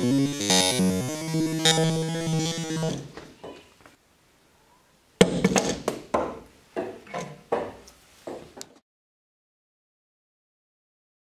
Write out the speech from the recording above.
Música